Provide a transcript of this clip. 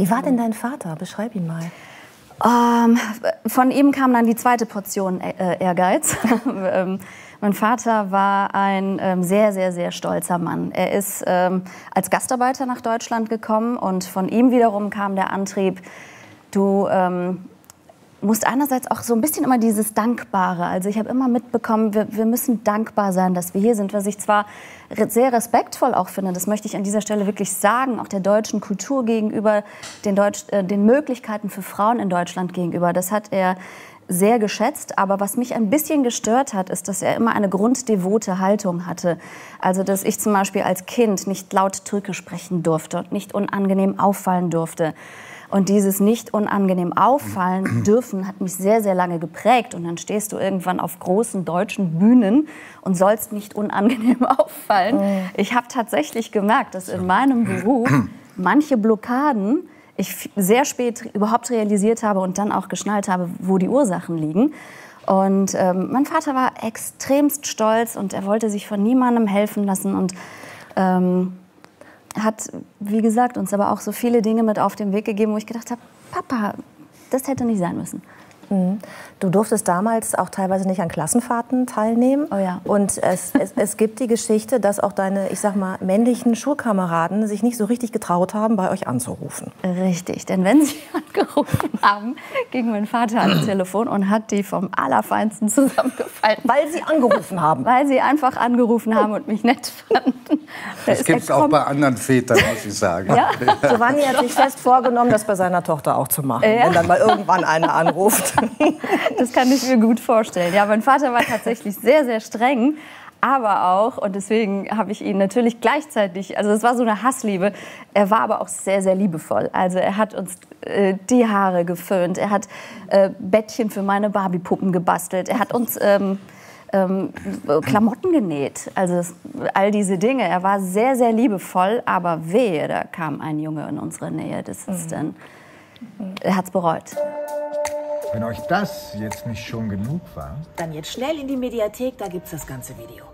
Wie war denn dein Vater? Beschreib ihn mal. Ähm, von ihm kam dann die zweite Portion äh, Ehrgeiz. ähm, mein Vater war ein ähm, sehr, sehr, sehr stolzer Mann. Er ist ähm, als Gastarbeiter nach Deutschland gekommen und von ihm wiederum kam der Antrieb, du ähm, musst einerseits auch so ein bisschen immer dieses Dankbare. Also ich habe immer mitbekommen, wir, wir, müssen dankbar sein, dass wir hier sind, was ich zwar sehr respektvoll auch finde, das möchte ich an dieser Stelle wirklich sagen, auch der deutschen Kultur gegenüber, den, Deutsch, äh, den Möglichkeiten für Frauen in Deutschland gegenüber. Das hat er sehr geschätzt. Aber was mich ein bisschen gestört hat, ist, dass er immer eine grunddevote Haltung hatte. Also, dass ich zum Beispiel als Kind nicht laut Türkisch sprechen durfte und nicht unangenehm auffallen durfte. Und dieses nicht unangenehm auffallen dürfen hat mich sehr, sehr lange geprägt. Und dann stehst du irgendwann auf großen deutschen Bühnen und sollst nicht unangenehm auffallen. Oh. Ich habe tatsächlich gemerkt, dass in meinem Beruf manche Blockaden ich sehr spät überhaupt realisiert habe und dann auch geschnallt habe, wo die Ursachen liegen. Und ähm, mein Vater war extremst stolz und er wollte sich von niemandem helfen lassen und ähm, hat, wie gesagt, uns aber auch so viele Dinge mit auf den Weg gegeben, wo ich gedacht habe, Papa, das hätte nicht sein müssen. Mhm. Du durftest damals auch teilweise nicht an Klassenfahrten teilnehmen. Oh ja. Und es, es, es gibt die Geschichte, dass auch deine, ich sag mal, männlichen Schulkameraden sich nicht so richtig getraut haben, bei euch anzurufen. Richtig, denn wenn sie angerufen haben, ging mein Vater ans Telefon und hat die vom Allerfeinsten zusammengefallen. Weil sie angerufen haben? Weil sie einfach angerufen haben und mich nett fanden. Das gibt es auch bei anderen Vätern, muss ich sagen. Ja? Giovanni hat sich fest vorgenommen, das bei seiner Tochter auch zu machen, ja. wenn dann mal irgendwann einer anruft. Das kann ich mir gut vorstellen. Ja, mein Vater war tatsächlich sehr, sehr streng. Aber auch, und deswegen habe ich ihn natürlich gleichzeitig, also es war so eine Hassliebe, er war aber auch sehr, sehr liebevoll. Also er hat uns äh, die Haare geföhnt, er hat äh, Bettchen für meine Barbiepuppen gebastelt, er hat uns ähm, ähm, Klamotten genäht, also all diese Dinge. Er war sehr, sehr liebevoll, aber wehe, da kam ein Junge in unsere Nähe, das ist mhm. dann, er hat es bereut. Wenn euch das jetzt nicht schon genug war, dann jetzt schnell in die Mediathek, da gibt's das ganze Video.